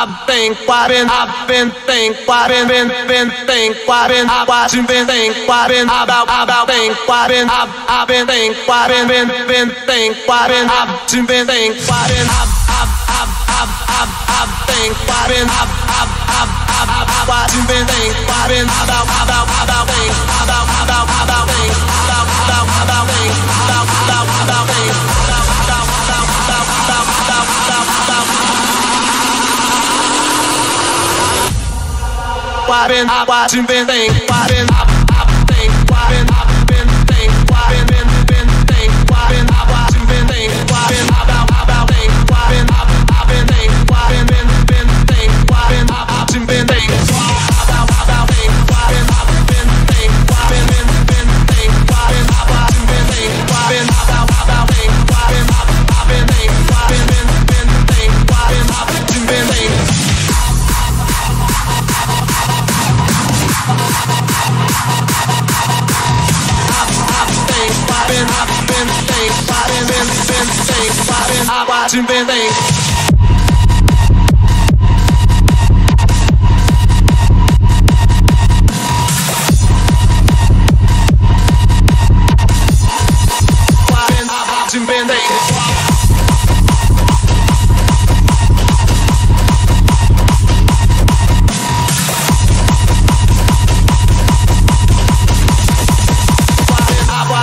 I've think, why been, I've been think, why been, been, been think, why been, I watch and been think, why been, about, about think, why been, I've, I've been think, why been, been, been think, why been, I've been think, why been, I've, I've, I've, I've, I've, I've think, why been, I've, I've, I've, I've, I've, been think, why been, about, about, about think, about, about, about about, I've been. I, why been. I've been. Jim Band-Aid.